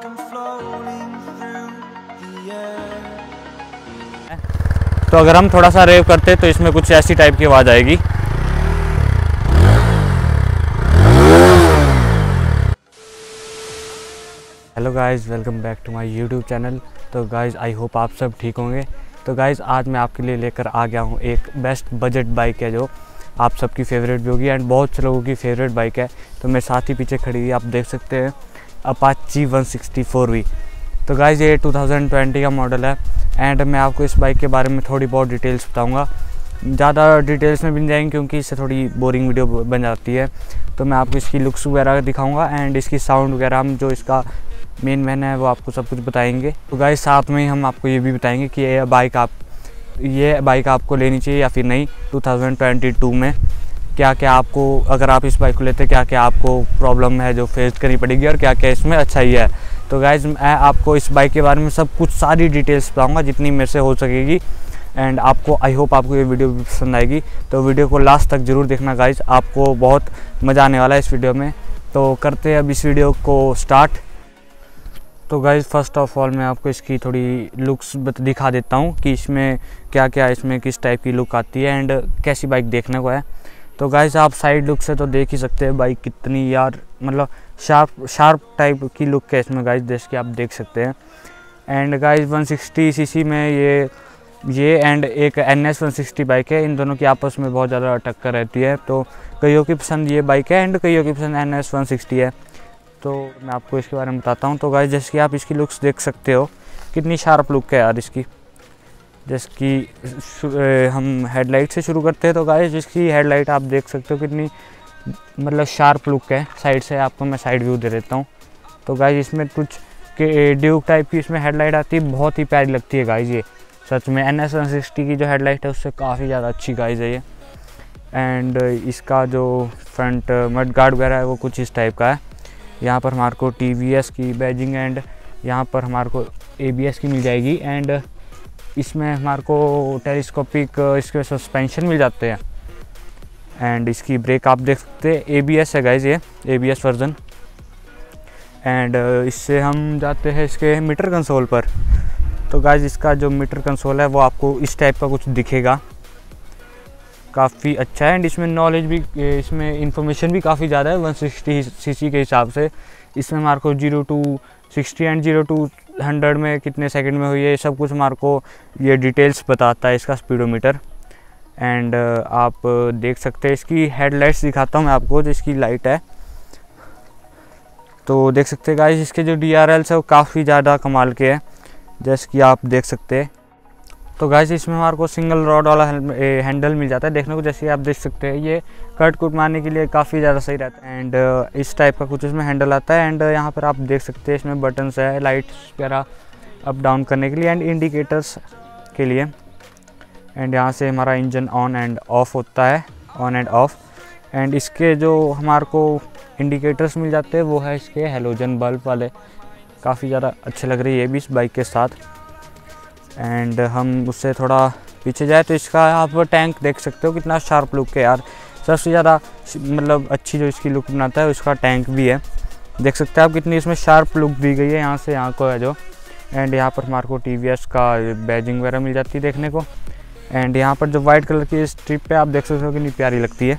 like I'm floating through the air. तो अगर हम थोड़ा सा रेव करते तो इसमें कुछ ऐसी टाइप की आवाज़ आएगी। Hello guys welcome back to my YouTube channel तो गाइस आई होप आप सब ठीक होंगे। तो गाइस आज मैं आपके लिए लेकर आ गया हूँ एक बेस्ट बजट बाइक है जो आप सबकी फेवरेट भी होगी एंड बहुत से लोगों की फेवरेट बाइक है। तो मेरे साथ ही पीछे खड़ी हुई आप देख सकते हैं। अपाची 164V तो गाइस ये 2020 का मॉडल है एंड मैं आपको इस बाइक के बारे में थोड़ी बहुत डिटेल्स बताऊँगा। ज़्यादा डिटेल्स में बन जाएँगे, क्योंकि इससे थोड़ी बोरिंग वीडियो बन जाती है। तो मैं आपको इसकी लुक्स वगैरह दिखाऊँगा एंड इसकी साउंड वगैरह हम जो इसका मेन मैन है, वो आपको सब कुछ बताएँगे। तो गाइस साथ में ही हम आपको ये भी बताएँगे कि ये बाइक आप ये बाइक आपको लेनी चाहिए या फिर नहीं 2022 में। क्या क्या आपको, अगर आप इस बाइक को लेते क्या क्या आपको प्रॉब्लम है जो फेस करनी पड़ेगी और क्या क्या इसमें अच्छा ही? है तो गाइज़ मैं आपको इस बाइक के बारे में सब कुछ सारी डिटेल्स बताऊँगा, जितनी मेरे से हो सकेगी। एंड आपको आई होप आपको ये वीडियो भी पसंद आएगी। तो वीडियो को लास्ट तक ज़रूर देखना गाइज़ आपको बहुत मज़ा आने वाला है इस वीडियो में। तो करते हैं अब इस वीडियो को स्टार्ट तो गाइज़ फ़र्स्ट ऑफ़ ऑल मैं आपको इसकी थोड़ी लुक्स दिखा देता हूँ कि इसमें क्या क्या इसमें किस टाइप की लुक आती है एंड कैसी बाइक देखने को है। तो गाइज़ आप साइड लुक से तो देख ही सकते हैं बाइक कितनी यार मतलब शार्प शार्प टाइप की लुक है इसमें गाइज़ जैसे कि आप देख सकते हैं। एंड गाइज़ 160 सीसी में ये ये एंड एक एन एस बाइक है। इन दोनों की आपस में बहुत ज़्यादा टक्कर रहती है। तो कईयों की पसंद ये बाइक है एंड कईयों की पसंद एन एस है। तो मैं आपको इसके बारे में बताता हूँ। तो गाइज़ जैसे कि आप इसकी लुक्स देख सकते हो, कितनी शार्प लुक है यार इसकी। जैसे कि हम हेडलाइट से शुरू करते हैं। तो गाइज़ जिसकी हेडलाइट आप देख सकते हो कितनी मतलब शार्प लुक है। साइड से आपको मैं साइड व्यू दे देता हूँ। तो गाइज़ इसमें कुछ के ड्यूक टाइप की इसमें हेडलाइट आती है। बहुत ही प्यारी लगती है गाइज़ ये। सच में एन एस की जो हेडलाइट है, उससे काफ़ी ज़्यादा अच्छी गाइज़ है ये। एंड इसका जो फ्रंट मड गार्ड वगैरह है, वो कुछ इस टाइप का है। यहाँ पर हमारे को टीवीएस की बैजिंग एंड यहाँ पर हमारे को एबीएस की मिल जाएगी। एंड इसमें हमारे को टेलीस्कोपिक इसके सस्पेंशन मिल जाते हैं। एंड इसकी ब्रेक आप देख सकते हैं ए है गाइज़ ये एबीएस वर्जन एंड इससे हम जाते हैं इसके मीटर कंसोल पर। तो गाइज़ इसका जो मीटर कंसोल है, वो आपको इस टाइप का कुछ दिखेगा। काफ़ी अच्छा है एंड इसमें नॉलेज भी इसमें इंफॉर्मेशन भी काफ़ी ज़्यादा है वन सिक्सटी सी के हिसाब से। इसमें हमारे को zero to sixty and zero to hundred में, कितने सेकंड में हुई है, ये सब कुछ हमारे को ये डिटेल्स बताता है इसका स्पीडोमीटर एंड आप देख सकते हैं इसकी हेडलाइट्स दिखाता हूँ मैं आपको, जो इसकी लाइट है. तो देख सकते हैं गाइस इसके जो डी आर एल्स है वो काफ़ी ज़्यादा कमाल के हैं, जैसे कि आप देख सकते हैं. तो गाइस इसमें हमारे को सिंगल रॉड वाला हैंडल मिल जाता है। देखने को जैसे आप देख सकते हैं, ये कट कुट मारने के लिए काफ़ी ज़्यादा सही रहता है। एंड इस टाइप का कुछ इसमें हैंडल आता है। एंड यहाँ पर आप देख सकते हैं, इसमें बटन्स है लाइट्स वगैरह अप डाउन करने के लिए एंड इंडिकेटर्स के लिए। एंड यहाँ से हमारा इंजन ऑन एंड ऑफ़ होता है ऑन एंड ऑफ़ एंड इसके जो हमारे को इंडिकेटर्स मिल जाते हैं, वो है इसके हेलोजन बल्ब वाले। काफ़ी ज़्यादा अच्छे लग रही है ये भी इस बाइक के साथ। एंड हम उससे थोड़ा पीछे जाए तो इसका आप टैंक देख सकते हो कितना शार्प लुक है यार। सबसे ज़्यादा मतलब अच्छी जो इसकी लुक बनाता है, उसका टैंक भी है। देख सकते हैं आप कितनी इसमें शार्प लुक दी गई है, यहाँ से यहाँ को है जो। एंड यहाँ पर हमारे को टी का बैजिंग वगैरह मिल जाती है देखने को। एंड यहाँ पर जो वाइट कलर की स्ट्रिप पे आप देख सकते हो कितनी प्यारी लगती है।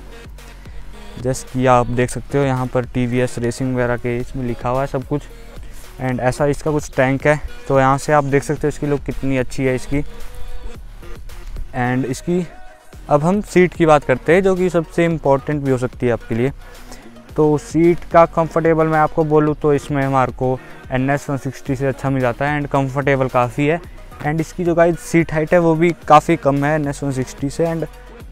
जैसे कि आप देख सकते हो यहाँ पर टीवीएस रेसिंग वगैरह के इसमें लिखा हुआ है सब कुछ। एंड ऐसा इसका कुछ टैंक है। तो यहाँ से आप देख सकते हो इसकी लुक कितनी अच्छी है इसकी। एंड इसकी, अब हम सीट की बात करते हैं, जो कि सबसे इम्पोर्टेंट भी हो सकती है आपके लिए। तो सीट का कंफर्टेबल मैं आपको बोलूँ तो इसमें हमारे को एन एस वन सिक्सटी से अच्छा मिल जाता है एंड कंफर्टेबल काफ़ी है। एंड इसकी जो गाइड सीट हाइट है, वो भी काफ़ी कम है एन एस वन सिक्सटी से। एंड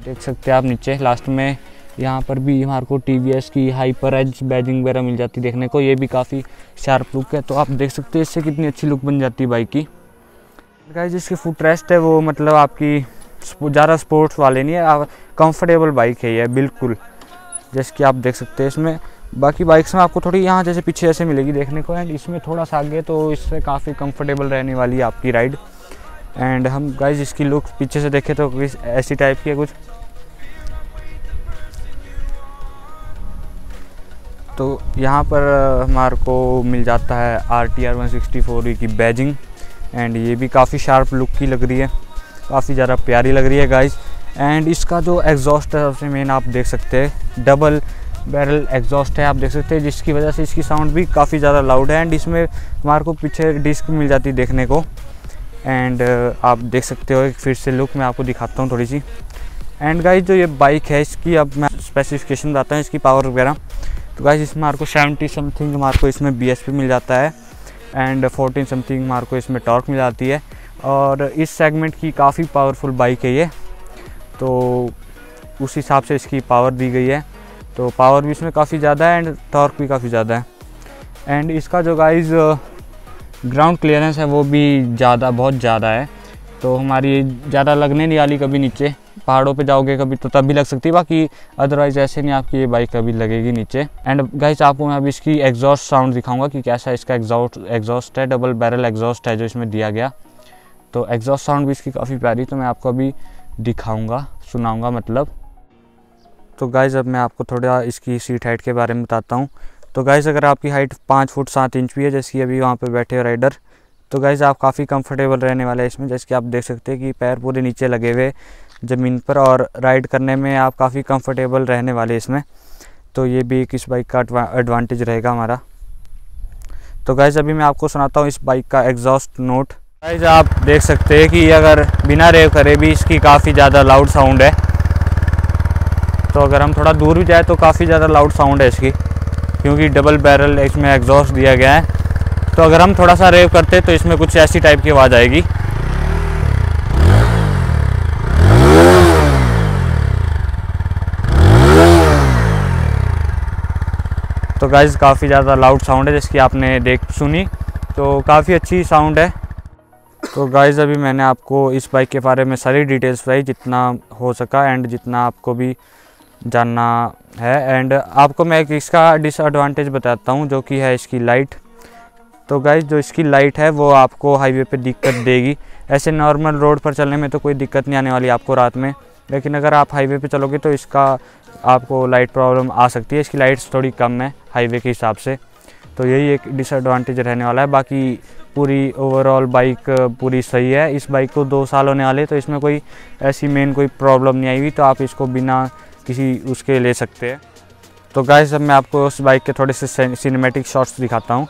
देख सकते हैं आप नीचे लास्ट में यहाँ पर भी हमारे को टीवीएस की हाइपर एज बैजिंग वगैरह मिल जाती है देखने को, ये भी काफ़ी शार्प लुक है। तो आप देख सकते हैं इससे कितनी अच्छी लुक बन जाती है बाइक की। गाइस जिसकी फुट रेस्ट है वो मतलब आपकी ज़्यादा स्पोर्ट्स वाले नहीं है कंफर्टेबल बाइक है ये, बिल्कुल। जैसे कि आप देख सकते हैं इसमें। बाकी बाइक्स में आपको थोड़ी यहाँ जैसे पीछे ऐसे मिलेगी देखने को एंड इसमें थोड़ा सा आगे तो इससे काफ़ी कंफर्टेबल रहने वाली है आपकी राइड एंड हम गाइज़ इसकी लुक पीछे से देखें तो ऐसी टाइप की है कुछ। तो यहाँ पर हमारे को मिल जाता है R T R one sixty four की बैजिंग एंड ये भी काफ़ी शार्प लुक की लग रही है। काफ़ी ज़्यादा प्यारी लग रही है गाइस एंड इसका जो एग्जॉस्ट है, सबसे मेन आप देख सकते हैं डबल बैरल एग्जॉस्ट है, आप देख सकते हैं, जिसकी वजह से इसकी साउंड भी काफ़ी ज़्यादा लाउड है एंड इसमें हमारे को पीछे डिस्क मिल जाती है देखने को। एंड आप देख सकते हो फिर से लुक मैं आपको दिखाता हूँ थोड़ी सी। एंड गाइस जो ये बाइक है, इसकी अब मैं स्पेसिफिकेशन बताता हूँ, इसकी पावर वगैरह। तो गाइस इसमें हमारे को सेवेंटी समथिंग हमारे को इसमें बीएसपी मिल जाता है एंड फोर्टीन समथिंग हमारे को इसमें टॉर्क मिल जाती है और इस सेगमेंट की काफ़ी पावरफुल बाइक है ये। तो उस हिसाब से इसकी पावर दी गई है। तो पावर भी इसमें काफ़ी ज़्यादा है एंड टॉर्क भी काफ़ी ज़्यादा है। एंड इसका जो गाइज़ ग्राउंड क्लियरेंस है वो भी ज़्यादा, बहुत ज़्यादा है। तो हमारी ज़्यादा लगने नहीं वाली कभी नीचे। पहाड़ों पे जाओगे कभी तो तब भी लग सकती है। बाकी अदरवाइज़ ऐसे नहीं आपकी ये बाइक कभी लगेगी नीचे। एंड गाइस आपको मैं अभी इसकी एग्जॉस्ट साउंड दिखाऊँगा कि कैसा इसका एग्जॉस्ट एग्जॉस्ट है डबल बैरल एग्जॉस्ट है जो इसमें दिया गया। तो एग्जॉस्ट साउंड भी इसकी काफ़ी प्यारी तो मैं आपको अभी दिखाऊँगा, सुनाऊँगा मतलब। तो गाइज़ अब मैं आपको थोड़ा इसकी सीट हाइट के बारे में बताता हूँ। तो गाइज़ अगर आपकी हाइट पाँच फुट सात इंच भी है, जैसे कि अभी वहाँ पर बैठे हो राइडर तो गाइज़ आप काफ़ी कंफर्टेबल रहने वाले हैं इसमें। जैसे कि आप देख सकते हैं कि पैर पूरे नीचे लगे हुए ज़मीन पर और राइड करने में आप काफ़ी कंफर्टेबल रहने वाले इसमें। तो ये भी एक इस बाइक का एडवांटेज रहेगा हमारा। तो गाइज़ अभी मैं आपको सुनाता हूँ इस बाइक का एग्जॉस्ट नोट गाइज़ आप देख सकते हैं कि अगर बिना रेव करे भी इसकी काफ़ी ज़्यादा लाउड साउंड है। तो अगर हम थोड़ा दूर भी जाए तो काफ़ी ज़्यादा लाउड साउंड है इसकी, क्योंकि डबल बैरल इसमें एग्जॉस्ट दिया गया है। तो अगर हम थोड़ा सा रेव करते तो इसमें कुछ ऐसी टाइप की आवाज़ आएगी। तो गाइज़ काफ़ी ज़्यादा लाउड साउंड है जिसकी आपने देख सुनी। तो काफ़ी अच्छी साउंड है। तो गाइज़ अभी मैंने आपको इस बाइक के बारे में सारी डिटेल्स बताई, जितना हो सका एंड जितना आपको भी जानना है। एंड आपको मैं एक इसका डिसएडवांटेज बताता हूँ, जो कि है इसकी लाइट तो गाइज़ जो इसकी लाइट है, वो आपको हाईवे पे दिक्कत देगी। ऐसे नॉर्मल रोड पर चलने में तो कोई दिक्कत नहीं आने वाली आपको रात में। लेकिन अगर आप हाईवे पे चलोगे तो इसका आपको लाइट प्रॉब्लम आ सकती है। इसकी लाइट्स थोड़ी कम है हाईवे के हिसाब से। तो यही एक डिसएडवांटेज रहने वाला है। बाकी पूरी ओवरऑल बाइक पूरी सही है। इस बाइक को दो साल होने वाले तो इसमें कोई ऐसी मेन कोई प्रॉब्लम नहीं आई हुई तो आप इसको बिना किसी उसके ले सकते हैं। तो गाइस अब मैं आपको उस बाइक के थोड़े से सिनेमेटिक शॉट्स दिखाता हूँ।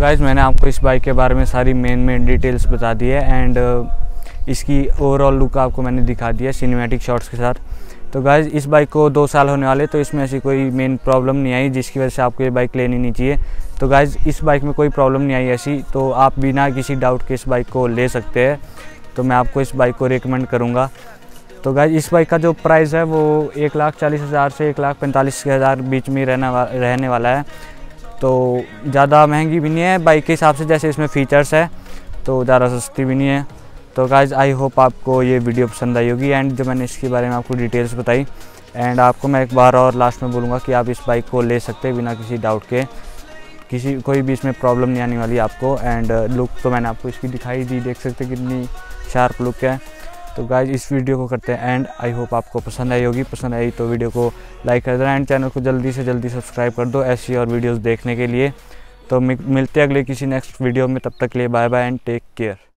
गाइज़ मैंने आपको इस बाइक के बारे में सारी मेन मेन डिटेल्स बता दी है एंड इसकी ओवरऑल लुक आपको मैंने दिखा दिया सिनेमैटिक शॉट्स के साथ। तो गाइज़ इस बाइक को दो साल होने वाले तो इसमें ऐसी कोई मेन प्रॉब्लम नहीं आई जिसकी वजह से आपको ये बाइक लेनी नहीं चाहिए। तो गाइज़ इस बाइक में कोई प्रॉब्लम नहीं आई ऐसी तो आप बिना किसी डाउट के इस बाइक को ले सकते हैं। तो मैं आपको इस बाइक को रिकमेंड करूँगा। तो गाइज़ इस बाइक का जो प्राइस है वो एक लाख चालीस हज़ार से एक लाख पैंतालीस हज़ार बीच में रहना वा, रहने वाला है। तो ज़्यादा महँगी भी नहीं है, बाइक के हिसाब से जैसे इसमें फ़ीचर्स है तो ज़्यादा सस्ती भी नहीं है। तो गाइज़ आई होप आपको ये वीडियो पसंद आई होगी एंड जो मैंने इसके बारे में आपको डिटेल्स बताई एंड आपको मैं एक बार और लास्ट में बोलूँगा कि आप इस बाइक को ले सकते हैं बिना किसी डाउट के। किसी, कोई भी इसमें प्रॉब्लम नहीं आने वाली आपको एंड लुक तो मैंने आपको इसकी दिखाई दी, देख सकते कितनी शार्प लुक है। तो गाइज़ इस वीडियो को करते हैं एंड आई होप आपको पसंद आई होगी। पसंद आई तो वीडियो को लाइक कर देना एंड चैनल को जल्दी से जल्दी सब्सक्राइब कर दो ऐसी और वीडियोज़ देखने के लिए। तो मिलते हैं अगले किसी नेक्स्ट वीडियो में, तब तक के लिए bye bye and take care